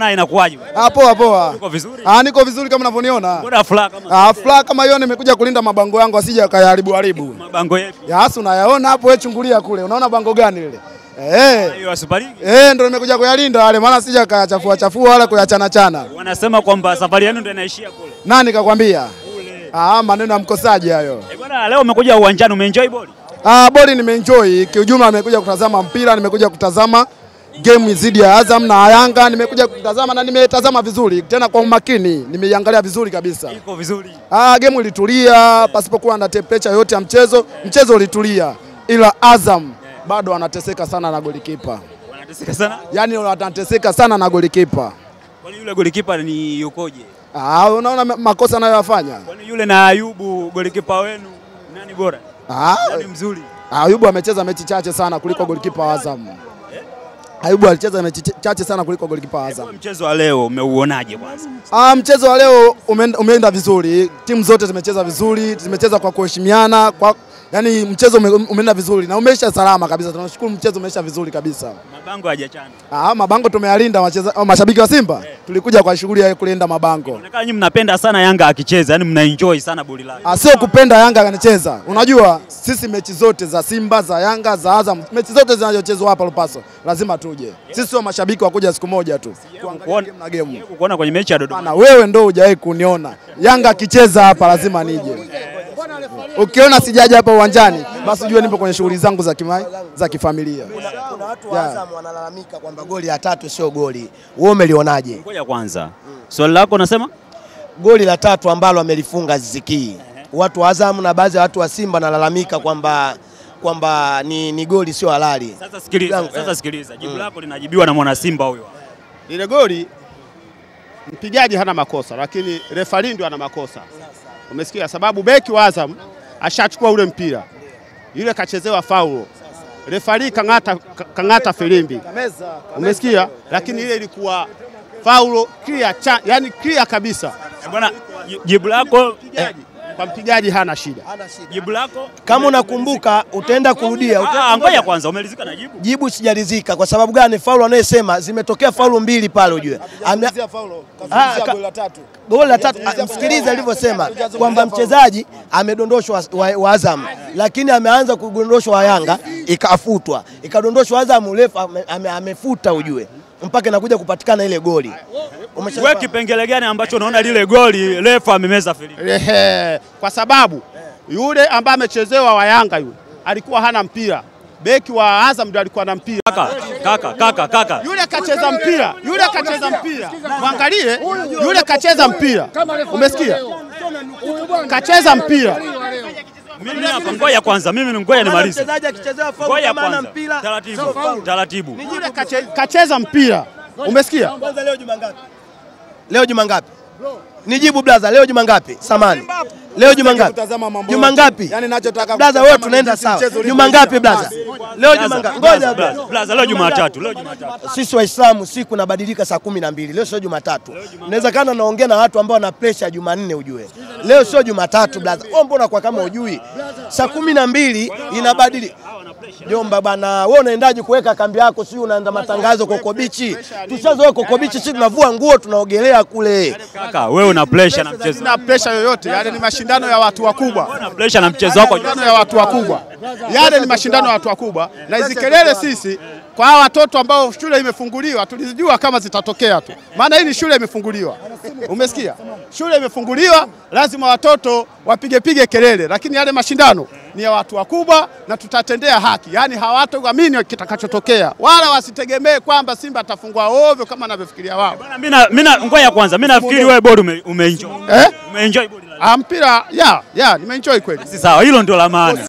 bwana, inakuwaje? Ah, poa poa. Uko vizuri? Ah, niko vizuri kama unavyoniona. Mbona furaha kama Ah, furaha kama hiyo nimekuja kulinda mabango yangu asije akayaharibu haribu. mabango yapi? Ya hasa unayaona hapo wewe chungulia kule. Unaona bango gani lile? Eh. Hiyo Super League. Eh, ndio nimekuja kuyalinda wale maana sija kayachafua chafua wala kuyachana chana. Wanasema kwamba safari yenu ndio inaishia kule. Nani kakwambia? Ah, maneno ya mkosaji hayo. Eh, bwana, leo umekuja uwanjani umeenjoy boli? Ah, boli nimeenjoy. Kiujumla nimekuja kutazama mpira, nimekuja kutazama game dhidi ya Azam na Yanga, nimekuja kutazama na nimetazama vizuri tena kwa umakini, nimeiangalia vizuri kabisa. Iko vizuri. Ah, game ilitulia pasipokuwa na temperature yote ya mchezo, mchezo ulitulia, ila Azam bado wanateseka sana na golikipa, Wanateseka sana. yaani wanateseka sana na golikipa. Kwani yule golikipa ni yukoje? Ah, unaona makosa anayoyafanya. Kwani yule na Ayubu golikipa wenu nani bora? Ah, Nani mzuri? Ayubu amecheza mechi chache sana kuliko golikipa wa Azam. Ayubu alicheza mechi chache sana kuliko golikipa Azam. Mchezo wa leo umeuonaje kwanza? Ah, mchezo wa leo umeenda, umeenda vizuri, timu zote zimecheza vizuri, zimecheza kwa kuheshimiana, kwa yani mchezo umeenda vizuri na umeisha salama kabisa. Tunashukuru mchezo umeisha vizuri kabisa. Mabango hajachana. Ah, mabango tumeyalinda wacheza, oh, mashabiki wa Simba yeah. tulikuja kwa shughuli ya kulinda mabango. Inaonekana nyinyi mnapenda sana Yanga akicheza, yani mnaenjoy sana boli lake. Ah, sio kupenda Yanga anacheza. Unajua sisi mechi zote za Simba, za Yanga, za Azam, mechi zote zinazochezwa hapa Lupaso lazima tuje. Sisi sio mashabiki wa kuja siku moja tu kuangalia game na game. kuona kwenye mechi ya Dodoma. Bana, wewe ndio hujawahi kuniona. Yanga akicheza hapa lazima nije. Ukiona sijaja hapa uwanjani, basi ujue nipo kwenye shughuli zangu za kimai za kifamilia. Kuna watu wa Yeah. Azam wanalalamika kwamba goli la tatu sio goli. Wewe umelionaje? Ngoja kwanza. Mm. Swali lako unasema? Goli la tatu ambalo amelifunga Aziz Ki. Watu wa Azam na baadhi ya watu wa Simba wanalalamika kwamba kwamba ni, ni goli sio halali. Sasa sikiliza, sasa eh. sikiliza. Jibu lako linajibiwa na mwana Simba huyo. Lile goli mpigaji hana makosa, lakini refari ndio ana makosa. Umesikia? Sababu beki wa Azam ashachukua ule mpira, yule kachezewa faulo, refari kang'ata, kang'ata filimbi, umesikia? Lakini ile ilikuwa faulo clear, cha, yani clear kabisa. Eh, Bwana, jibu lako Mpigaji, kwa mpigaji hana shida. jibu lako Kama unakumbuka utaenda kurudia. Ah, ngoja kwanza umelizika na jibu. Jibu sijalizika. kwa sababu gani? faulo anayesema zimetokea faulo mbili pale ujue. Ah, ka- la tatu. Goli la tatu, ah, msikilize alivyosema kwamba mchezaji amedondoshwa wa, wa Azam, lakini ameanza kudondoshwa wa Yanga ikafutwa, ikadondoshwa Azam, refa ame, amefuta ujue, mpaka inakuja kupatikana ile goli. Wewe kipengele gani ambacho unaona lile goli refa amemeza Filipi? Kwa sababu yule ambaye amechezewa wa Yanga yule alikuwa hana mpira, beki wa Azam ndio alikuwa na mpira. Kaka, kaka, kaka, kaka. Yule kacheza mpira, yule kacheza mpira, mwangalie, yule kacheza mpira, umesikia? Kacheza mpira, Mimi hapa ngoja kwanza, mimi ni ngoja nimalize. Mchezaji akichezewa faulu kwa kama ana mpira Taratibu. taratibu. Ni yule kache, kacheza mpira, umesikia? Kwanza leo juma ngapi? Leo juma ngapi? Nijibu blaza, leo juma ngapi? Samani. Leo juma ngapi? Juma ngapi? Yaani ninachotaka Blaza, wewe tunaenda sawa. Juma ngapi blaza? Leo juma ngapi? Ngoja blaza. Blaza, leo Jumatatu, leo Jumatatu. Sisi Waislamu siku nabadilika saa kumi na mbili. Leo sio Jumatatu. Inawezekana naongea na watu ambao wana pressure Jumanne ujue. Leo sio Jumatatu blaza. Wewe mbona kwa kama hujui Saa kumi na mbili inabadili. Jomba bana, wewe unaendaje kuweka kambi yako? Si unaenda matangazo Koko Bichi? Tushazoea Koko Bichi, si tunavua nguo tunaogelea kule. Kaka, wewe una pressure na mchezo. Sina pressure yoyote, yale ni mashindano ya watu wakubwa, Una pressure na mchezo wako. mashindano ya watu wakubwa, yale ni mashindano ya watu wakubwa, na hizi kelele sisi kwa hawa watoto ambao shule imefunguliwa tulijua kama zitatokea tu, maana hii ni shule imefunguliwa. Umesikia? Shule imefunguliwa, lazima watoto wapigepige kelele, lakini yale mashindano ni ya watu wakubwa na tutatendea haki, yaani hawatoamini kitakachotokea, wala wasitegemee kwamba Simba atafungwa ovyo kama wanavyofikiria wao. Bwana, mimi na mimi na ngoja kwanza, mimi nafikiri wewe bodi ume, umeenjoy. Eh? Umeenjoy bodi la. Ah, mpira ya ya, nimeenjoy kweli. Sawa, hilo ndio la maana.